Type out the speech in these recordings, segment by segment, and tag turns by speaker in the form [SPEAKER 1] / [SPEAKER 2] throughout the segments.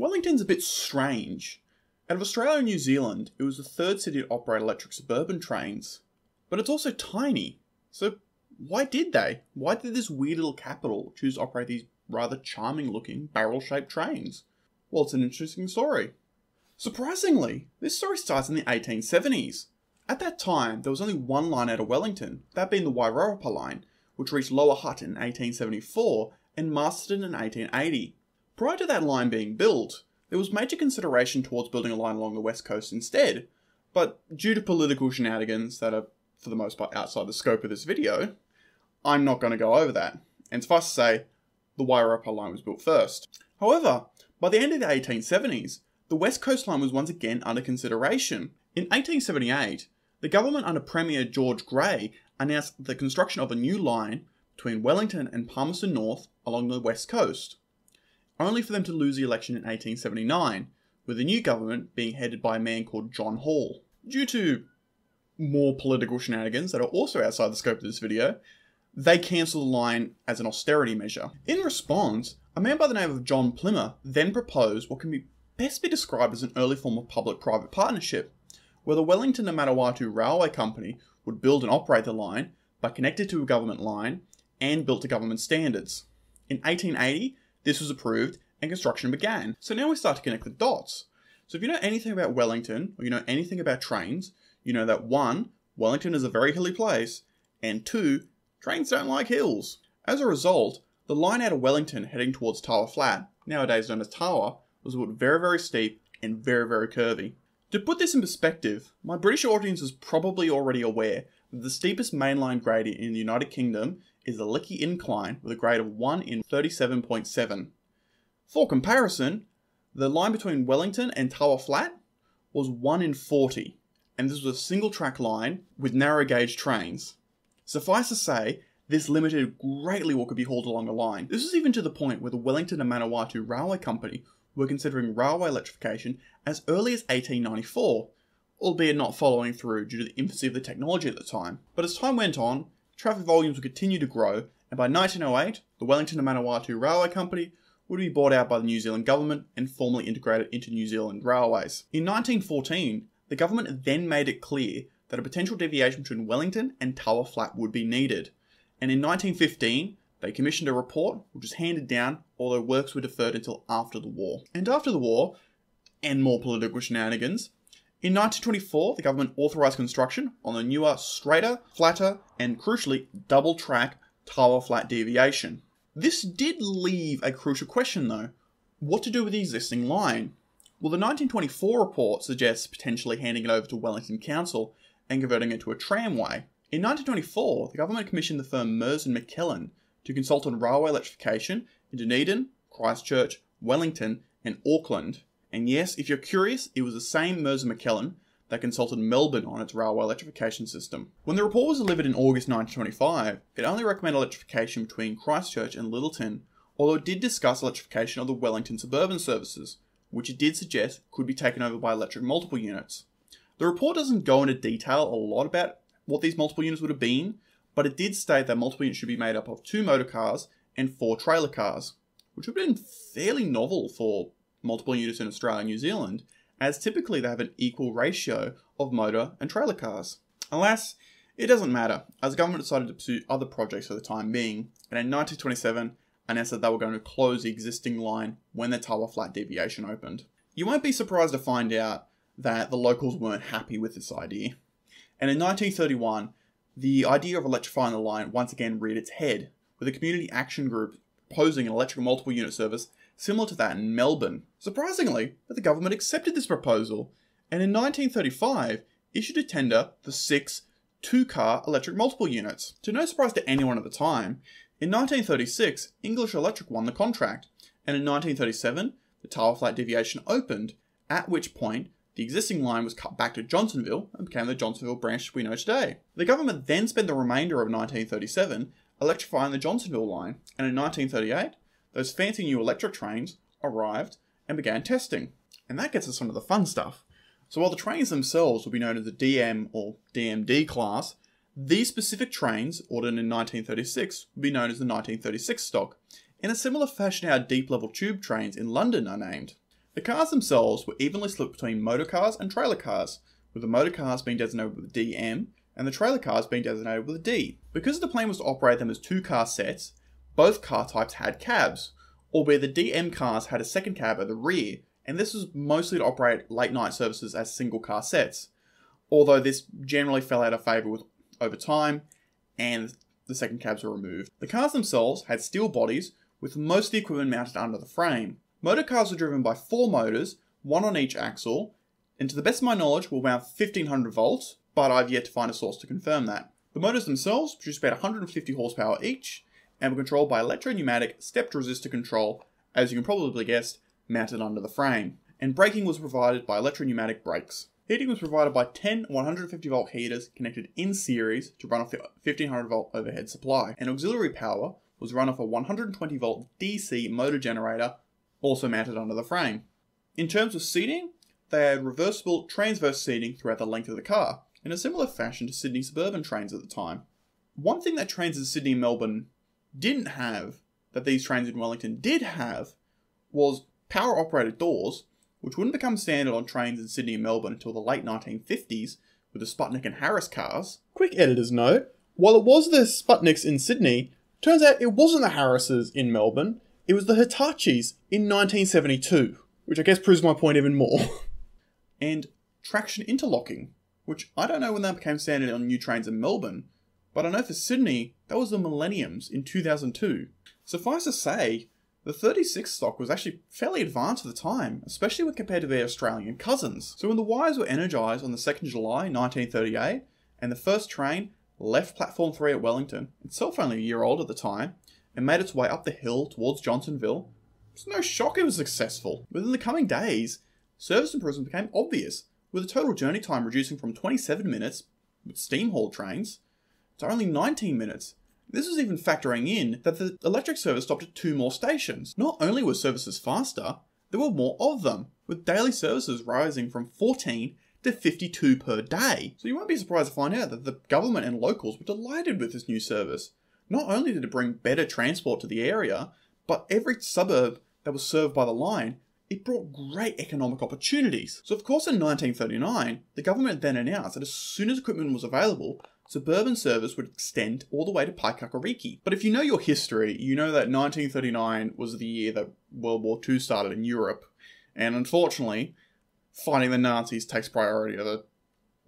[SPEAKER 1] Wellington's a bit strange. Out of Australia and New Zealand, it was the third city to operate electric suburban trains. But it's also tiny. So why did they? Why did this weird little capital choose to operate these rather charming looking barrel shaped trains? Well, it's an interesting story. Surprisingly, this story starts in the 1870s. At that time, there was only one line out of Wellington, that being the Wairarapa line, which reached Lower Hutt in 1874 and Masterton in 1880. Prior to that line being built, there was major consideration towards building a line along the west coast instead, but due to political shenanigans that are, for the most part, outside the scope of this video, I'm not going to go over that. And suffice to say, the Wairarapa line was built first. However, by the end of the 1870s, the West Coast Line was once again under consideration. In 1878, the government under Premier George Grey announced the construction of a new line between Wellington and Palmerston North along the west coast, only for them to lose the election in 1879, with the new government being headed by a man called John Hall. Due to more political shenanigans that are also outside the scope of this video, they cancelled the line as an austerity measure. In response, a man by the name of John Plimmer then proposed what can be best be described as an early form of public-private partnership, where the Wellington and Manawatu Railway Company would build and operate the line, but connect it to a government line, and built to government standards. In 1880, this was approved and construction began. So now we start to connect the dots. So if you know anything about Wellington, or you know anything about trains, you know that one, Wellington is a very hilly place, and two, trains don't like hills. As a result, the line out of Wellington heading towards Tawa Flat, nowadays known as Tawa, was very, very steep and very, very curvy. To put this in perspective, my British audience is probably already aware that the steepest mainline grade in the United Kingdom is the Lickey Incline with a grade of 1 in 37.7. For comparison, the line between Wellington and Tawa Flat was 1 in 40, and this was a single track line with narrow gauge trains. Suffice to say, this limited greatly what could be hauled along the line. This was even to the point where the Wellington and Manawatu Railway Company were considering railway electrification as early as 1894, albeit not following through due to the infancy of the technology at the time. But as time went on, traffic volumes would continue to grow, and by 1908, the Wellington and Manawatu Railway Company would be bought out by the New Zealand government and formally integrated into New Zealand Railways. In 1914, the government then made it clear that a potential deviation between Wellington and Tawa Flat would be needed, and in 1915, they commissioned a report, which was handed down, although works were deferred until after the war. And after the war, and more political shenanigans, in 1924, the government authorised construction on the newer, straighter, flatter, and crucially, double track Tawa Flat deviation. This did leave a crucial question though what to do with the existing line? Well, the 1924 report suggests potentially handing it over to Wellington Council and converting it to a tramway. In 1924, the government commissioned the firm Merz and McLellan to consult on railway electrification in Dunedin, Christchurch, Wellington, and Auckland. And yes, if you're curious, it was the same and McLellan that consulted Melbourne on its railway electrification system. When the report was delivered in August 1925, it only recommended electrification between Christchurch and Lyttelton, although it did discuss electrification of the Wellington suburban services, which it did suggest could be taken over by electric multiple units. The report doesn't go into detail a lot about what these multiple units would have been, but it did state that multiple units should be made up of two motor cars and four trailer cars, which would have been fairly novel for multiple units in Australia and New Zealand, as typically they have an equal ratio of motor and trailer cars. Alas, it doesn't matter, as the government decided to pursue other projects for the time being, and in 1927 announced that they were going to close the existing line when the Tawa Flat deviation opened. You won't be surprised to find out that the locals weren't happy with this idea. And in 1931, the idea of electrifying the line once again reared its head, with a community action group proposing an electric multiple unit service similar to that in Melbourne. Surprisingly, the government accepted this proposal, and in 1935 issued a tender for six two-car electric multiple units. To no surprise to anyone at the time, in 1936 English Electric won the contract, and in 1937 the Tawa Flat deviation opened, at which point the existing line was cut back to Johnsonville and became the Johnsonville branch we know today. The government then spent the remainder of 1937 electrifying the Johnsonville line, and in 1938, those fancy new electric trains arrived and began testing. And that gets us onto the fun stuff. So while the trains themselves will be known as the DM or DMD class, these specific trains, ordered in 1936, will be known as the 1936 stock, in a similar fashion how deep level tube trains in London are named. The cars themselves were evenly split between motor cars and trailer cars, with the motor cars being designated with a DM and the trailer cars being designated with a D. Because the plan was to operate them as two car sets, both car types had cabs, albeit the DM cars had a second cab at the rear, and this was mostly to operate late night services as single car sets, although this generally fell out of favour with over time, and the second cabs were removed. The cars themselves had steel bodies, with most of the equipment mounted under the frame. Motor cars were driven by four motors, one on each axle, and to the best of my knowledge were around 1500 volts, but I've yet to find a source to confirm that. The motors themselves produced about 150 horsepower each, and were controlled by electro-pneumatic stepped resistor control, as you can probably guess, mounted under the frame. And braking was provided by electro-pneumatic brakes. Heating was provided by 10 150 volt heaters connected in series to run off the 1500 volt overhead supply, and auxiliary power was run off a 120 volt DC motor generator also mounted under the frame. In terms of seating, they had reversible transverse seating throughout the length of the car, in a similar fashion to Sydney suburban trains at the time. One thing that trains in Sydney and Melbourne didn't have, that these trains in Wellington did have, was power operated doors, which wouldn't become standard on trains in Sydney and Melbourne until the late 1950s with the Sputnik and Harris cars. Quick editor's note while it was the Sputniks in Sydney, turns out it wasn't the Harrises in Melbourne, it was the Hitachis in 1972, which I guess proves my point even more. and traction interlocking, which I don't know when that became standard on new trains in Melbourne, but I know for Sydney, that was the Millenniums in 2002. Suffice to say, the 36 stock was actually fairly advanced at the time, especially when compared to their Australian cousins. So when the wires were energised on the 2nd July 1938, and the first train left platform 3 at Wellington, itself only a year old at the time, and made its way up the hill towards Johnsonville, it's no shock it was successful. Within the coming days, service improvements became obvious, with the total journey time reducing from 27 minutes with steam haul trains to only 19 minutes this was even factoring in that the electric service stopped at two more stations. Not only were services faster, there were more of them, with daily services rising from 14 to 52 per day. So you won't be surprised to find out that the government and locals were delighted with this new service. Not only did it bring better transport to the area, but every suburb that was served by the line, it brought great economic opportunities. So of course in 1939, the government then announced that as soon as equipment was available, suburban service would extend all the way to Paekakariki. But if you know your history, you know that 1939 was the year that World War II started in Europe, and unfortunately, fighting the Nazis takes priority to the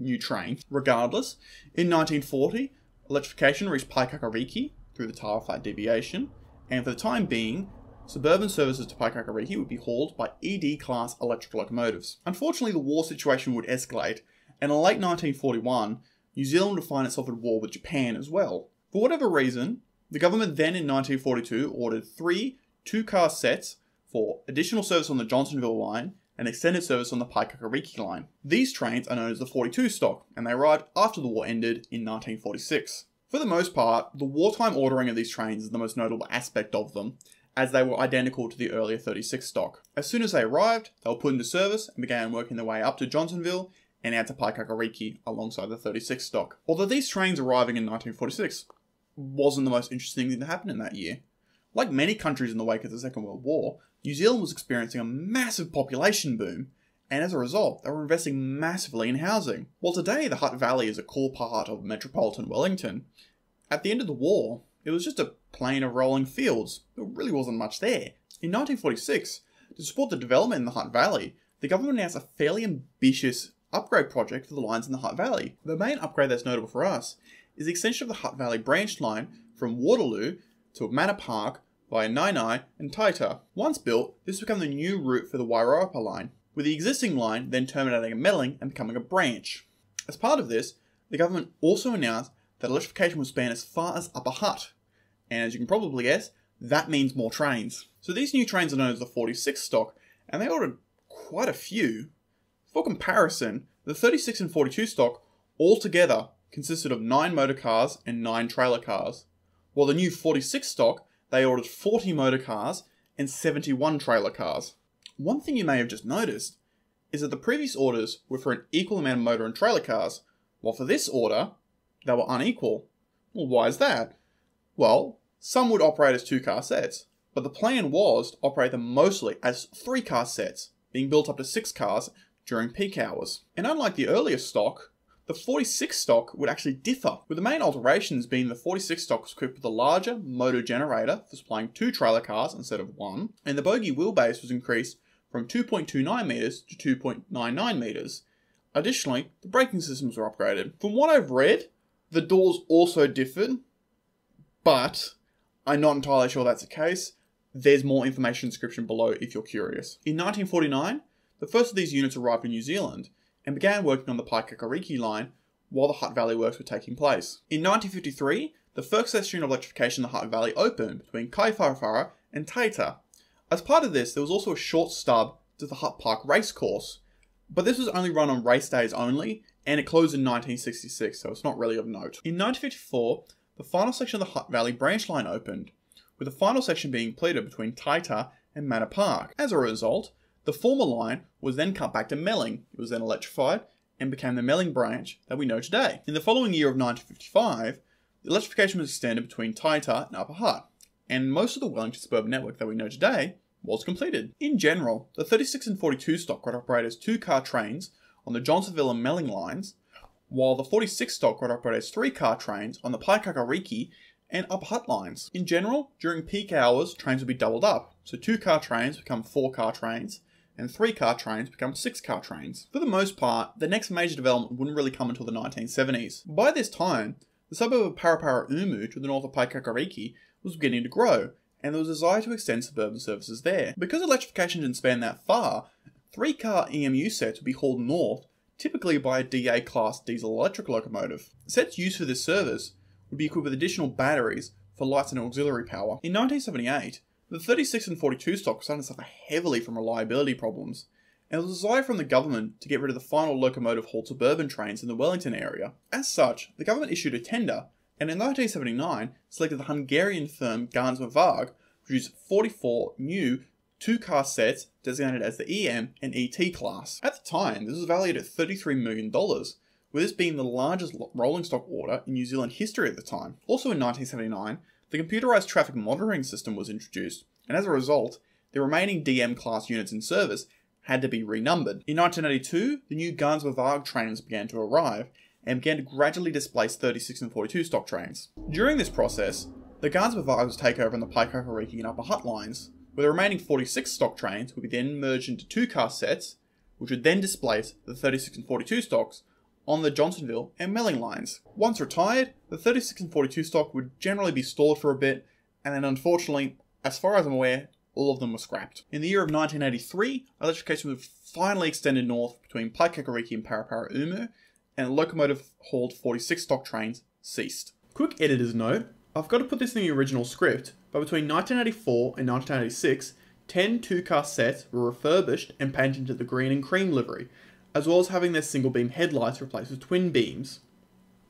[SPEAKER 1] new train. Regardless, in 1940, electrification reached Paekakariki through the Tawa Flat deviation, and for the time being, suburban services to Paekakariki would be hauled by ED class electric locomotives. Unfortunately, the war situation would escalate, and in late 1941, New Zealand would find itself at war with Japan as well. For whatever reason, the government then in 1942 ordered three two car sets for additional service on the Johnsonville line and extended service on the Paekakariki line. These trains are known as the 42 stock, and they arrived after the war ended in 1946. For the most part, the wartime ordering of these trains is the most notable aspect of them, as they were identical to the earlier 36 stock. As soon as they arrived, they were put into service and began working their way up to Johnsonville and out to Paekakariki alongside the 36 stock. Although these trains arriving in 1946 wasn't the most interesting thing to happen in that year. Like many countries in the wake of the Second World War, New Zealand was experiencing a massive population boom, and as a result, they were investing massively in housing. While today the Hutt Valley is a core part of metropolitan Wellington, at the end of the war, it was just a plain of rolling fields. There really wasn't much there. In 1946, to support the development in the Hutt Valley, the government announced a fairly ambitious upgrade project for the lines in the Hutt Valley. The main upgrade that's notable for us is the extension of the Hutt Valley branch line from Waterloo to Manor Park via Naenae and Taita. Once built, this will become the new route for the Wairarapa line, with the existing line then terminating at Melling and becoming a branch. As part of this, the government also announced that electrification will span as far as Upper Hutt, and as you can probably guess, that means more trains. So these new trains are known as the 46 stock, and they ordered quite a few, for comparison, the 36 and 42 stock altogether consisted of 9 motor cars and 9 trailer cars, while the new 46 stock they ordered 40 motor cars and 71 trailer cars. One thing you may have just noticed is that the previous orders were for an equal amount of motor and trailer cars, while for this order, they were unequal. Well, why is that? Well, some would operate as two car sets, but the plan was to operate them mostly as three car sets, being built up to six cars during peak hours. And unlike the earlier stock, the 46 stock would actually differ, with the main alterations being the 46 stock was equipped with a larger motor generator for supplying two trailer cars instead of one, and the bogie wheelbase was increased from 2.29 metres to 2.99 metres. Additionally, the braking systems were upgraded. From what I've read, the doors also differed, but I'm not entirely sure that's the case. There's more information in the description below if you're curious. In 1949, the first of these units arrived in New Zealand and began working on the Paekakariki line while the Hutt Valley works were taking place. In 1953, the first section of electrification in the Hutt Valley opened between Kaiwhara and Taita. As part of this, there was also a short stub to the Hutt Park racecourse, but this was only run on race days only, and it closed in 1966, so it's not really of note. In 1954, the final section of the Hutt Valley branch line opened, with the final section being completed between Taita and Manor Park. As a result, the former line was then cut back to Melling. It was then electrified and became the Melling branch that we know today. In the following year of 1955, the electrification was extended between Taita and Upper Hutt, and most of the Wellington suburban network that we know today was completed. In general, the 36 and 42 stock would operate as two-car trains on the Johnsonville and Melling lines, while the 46 stock would operate as three-car trains on the Paekakariki and Upper Hutt lines. In general, during peak hours, trains would be doubled up, so two-car trains become four-car trains, and three car trains become six car trains. For the most part, the next major development wouldn't really come until the 1970s. By this time, the suburb of Paraparaumu to the north of Paekakariki was beginning to grow, and there was a desire to extend suburban services there. Because electrification didn't span that far, three car EMU sets would be hauled north, typically by a DA class diesel electric locomotive. Sets used for this service would be equipped with additional batteries for lights and auxiliary power. In 1978, the 36 and 42 stock started to suffer heavily from reliability problems, and there was a desire from the government to get rid of the final locomotive hauled suburban trains in the Wellington area. As such, the government issued a tender, and in 1979 selected the Hungarian firm Ganz Mávag to produce 44 new two-car sets designated as the EM and ET class. At the time, this was valued at $33 million, with this being the largest rolling stock order in New Zealand history at the time. Also in 1979, the computerized traffic monitoring system was introduced, and as a result, the remaining DM class units in service had to be renumbered. In 1982, the new Ganz Mávag trains began to arrive and began to gradually displace 36 and 42 stock trains. During this process, the Ganz Mávag was take over on the Paekakariki and Upper Hutt lines, where the remaining 46 stock trains would be then merged into two car sets, which would then displace the 36 and 42 stocks on the Johnsonville and Melling lines. Once retired, the 36 and 42 stock would generally be stored for a bit, and then unfortunately, as far as I'm aware, all of them were scrapped. In the year of 1983, electrification was finally extended north between Paekakariki and Paraparaumu, and locomotive hauled 46 stock trains ceased. Quick editor's note, I've got to put this in the original script, but between 1984 and 1986, 10 two-car sets were refurbished and painted into the green and cream livery, as well as having their single beam headlights replaced with twin beams.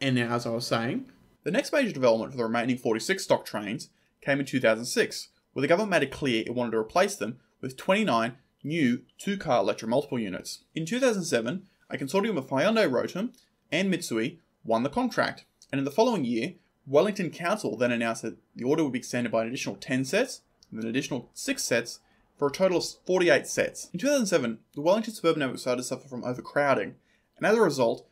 [SPEAKER 1] And now, as I was saying, the next major development for the remaining 46 stock trains came in 2006, where the government made it clear it wanted to replace them with 29 new two-car electromultiple units. In 2007, a consortium of Hyundai Rotem and Mitsui won the contract, and in the following year, Wellington Council then announced that the order would be extended by an additional 10 sets, and an additional 6 sets for a total of 48 sets. In 2007, the Wellington suburban network started to suffer from overcrowding, and as a result,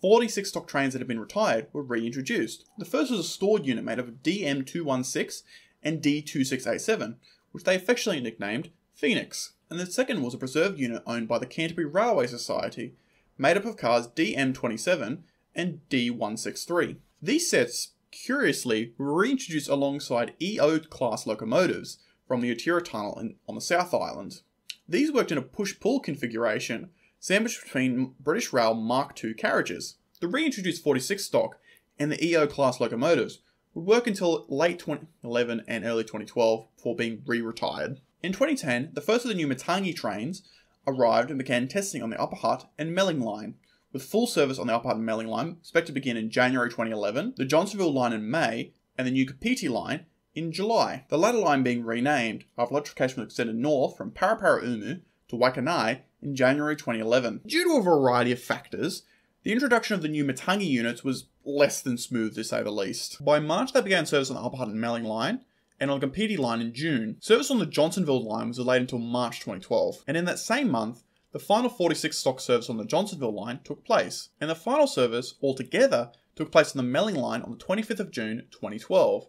[SPEAKER 1] 46 stock trains that had been retired were reintroduced. The first was a stored unit made of DM216 and D2687, which they affectionately nicknamed Phoenix. And the second was a preserved unit owned by the Canterbury Railway Society, made up of cars DM27 and D163. These sets, curiously, were reintroduced alongside EO class locomotives, from the Otira Tunnel in, on the South Island. These worked in a push-pull configuration, sandwiched between British Rail Mark II carriages. The reintroduced 46 stock and the EO class locomotives would work until late 2011 and early 2012 before being re-retired. In 2010, the first of the new Matangi trains arrived and began testing on the Upper Hutt and Melling line, with full service on the Upper Hutt and Melling line expected to begin in January 2011, the Johnsonville line in May, and the new Kapiti line in July, the latter line being renamed after electrification was extended north from Paraparaumu to Waikanae in January 2011. Due to a variety of factors, the introduction of the new Matangi units was less than smooth to say the least. By March they began service on the Upper Hutt and Melling line, and on the Kapiti line in June. Service on the Johnsonville line was delayed until March 2012, and in that same month, the final 46 stock service on the Johnsonville line took place, and the final service altogether took place on the Melling line on the 25th of June 2012,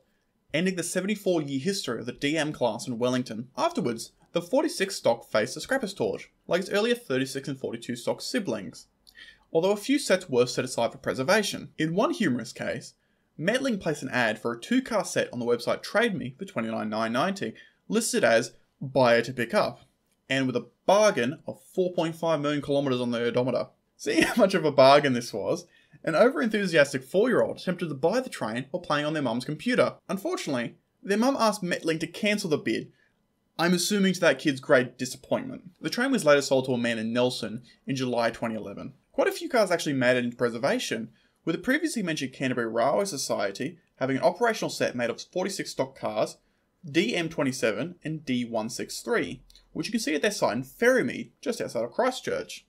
[SPEAKER 1] ending the 74 year history of the DM class in Wellington. Afterwards, the 46 stock faced a scrapper's torch, like its earlier 36 and 42 stock siblings, although a few sets were set aside for preservation. In one humorous case, Metlink placed an ad for a two car set on the website TradeMe for $29,990, listed as buyer to pick up, and with a bargain of 4.5 million kilometers on the odometer. Seeing how much of a bargain this was, an overenthusiastic four year old attempted to buy the train while playing on their mum's computer. Unfortunately, their mum asked Metlink to cancel the bid. I'm assuming to that kid's great disappointment. The train was later sold to a man in Nelson in July 2011. Quite a few cars actually made it into preservation, with the previously mentioned Canterbury Railway Society having an operational set made of 46 stock cars, DM27 and D163, which you can see at their site in Ferrymead, just outside of Christchurch.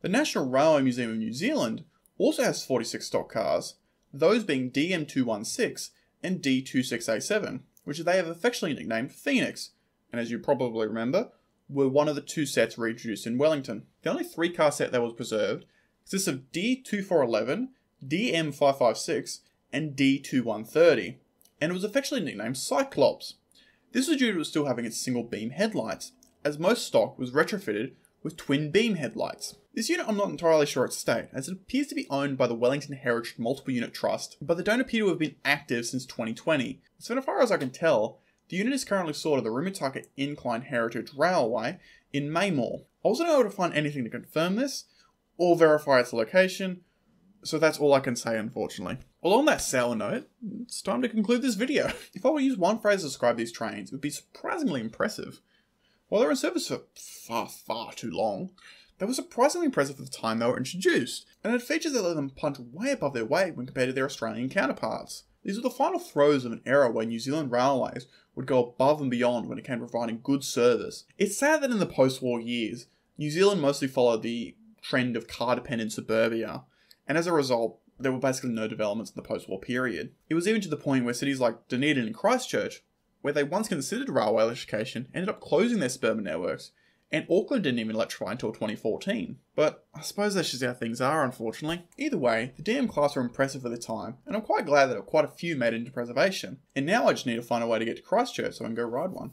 [SPEAKER 1] The National Railway Museum of New Zealand also has 46 stock cars, those being DM216 and D26A7, which they have affectionately nicknamed Phoenix, and as you probably remember, were one of the two sets reintroduced in Wellington. The only three car set that was preserved consists of D2411, DM556, and D2130, and it was affectionately nicknamed Cyclops. This was due to it still having its single beam headlights, as most stock was retrofitted with twin beam headlights. This unit I'm not entirely sure its state, as it appears to be owned by the Wellington Heritage Multiple Unit Trust, but they don't appear to have been active since 2020. So as far as I can tell, the unit is currently stored at the Rimutaka Incline Heritage Railway in Maymorn. I wasn't able to find anything to confirm this, or verify its location, so that's all I can say unfortunately. Well, on that sour note, it's time to conclude this video. If I were to use one phrase to describe these trains, it would be surprisingly impressive. While they were in service for far, far too long, they were surprisingly impressive for the time they were introduced, and had features that let them punch way above their weight when compared to their Australian counterparts. These were the final throes of an era where New Zealand railways would go above and beyond when it came to providing good service. It's sad that in the post war years, New Zealand mostly followed the trend of car dependent suburbia, and as a result, there were basically no developments in the post war period. It was even to the point where cities like Dunedin and Christchurch, where they once considered railway electrification, ended up closing their suburban networks, and Auckland didn't even electrify until 2014. But I suppose that's just how things are, unfortunately. Either way, the DM class were impressive for the time, and I'm quite glad that quite a few made it into preservation. And now I just need to find a way to get to Christchurch so I can go ride one.